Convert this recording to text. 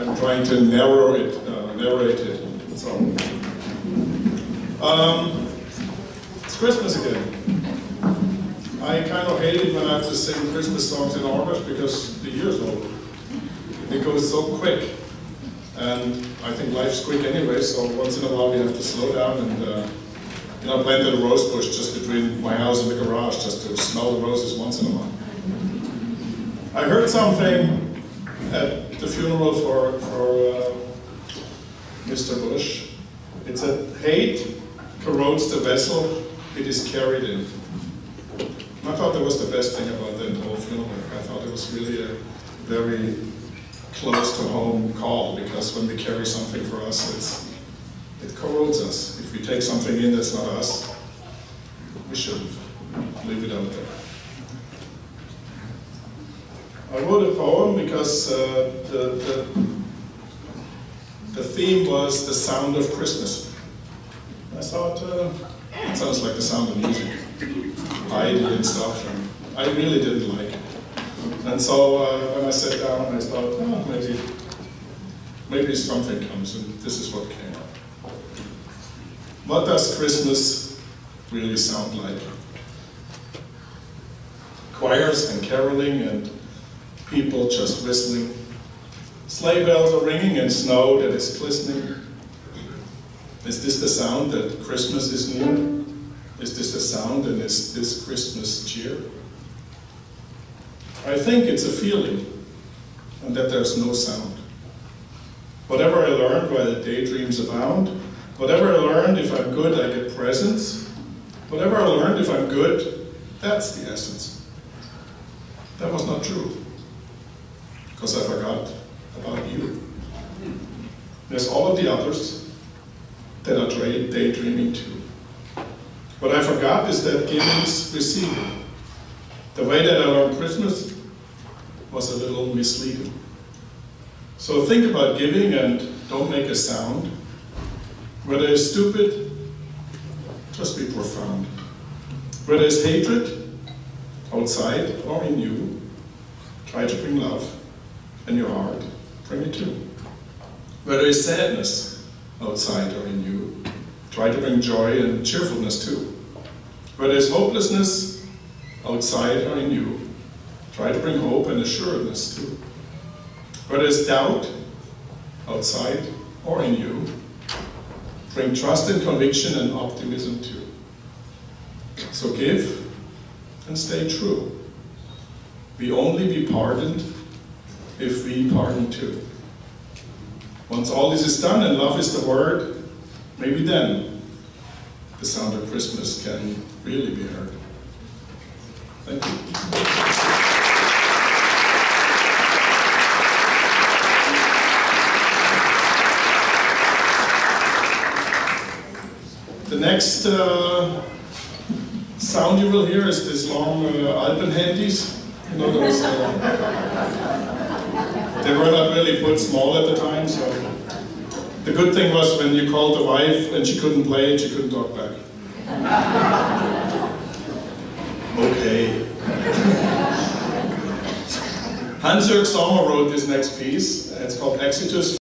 I'm trying to narrow it, uh, narrate it. So, um, it's Christmas again. I kind of hate it when I have to sing Christmas songs in August because the year's over. It goes so quick. And I think life's quick anyway, so once in a while we have to slow down and uh, you know, planted a rose bush just between my house and the garage just to smell the roses once in a while. I heard something at the funeral for, for uh, Mr. Bush. It said, hate corrodes the vessel it is carried in. And I thought that was the best thing about that whole funeral. I thought it was really a very close to home call because when we carry something for us, it's, it corrodes us. If we take something in that's not us, we should leave it out there. I wrote a poem because uh, the, the, the, theme was the sound of Christmas. I thought, uh, it sounds like the sound of music, Heidi and stuff, and I really didn't like it. And so uh, when I sat down, I thought, oh, maybe, maybe something comes, and this is what came up. What does Christmas really sound like? Choirs and caroling and people just whistling. Sleigh bells are ringing and snow that is glistening. Is this the sound that Christmas is near? Is this the sound and is this Christmas cheer? I think it's a feeling and that there's no sound. Whatever I learned while the daydreams abound, whatever I learned, if I'm good, I get presents. Whatever I learned, if I'm good, that's the essence. That was not true because I forgot about you. There's all of the others that are daydreaming too. What I forgot is that giving is receiving. The way that I learned Christmas was a little misleading. So think about giving and don't make a sound. Whether it's stupid, just be profound. Whether it's hatred, outside or in you, try to bring love in your heart, bring it too. Whether it's sadness outside or in you, try to bring joy and cheerfulness too. Whether it's hopelessness outside or in you, try to bring hope and assuredness too. Whether it's doubt outside or in you, bring trust and conviction and optimism too. So give and stay true. We only be pardoned if we pardon too. Once all this is done and love is the word, maybe then the sound of Christmas can really be heard. Thank you. The next uh, sound you will hear is this long uh, Alpenhandys. Uh, they were not really put small at the time, so the good thing was when you called the wife and she couldn't play it, she couldn't talk back. okay. Hans-Jörg Sommer wrote this next piece. It's called Exitus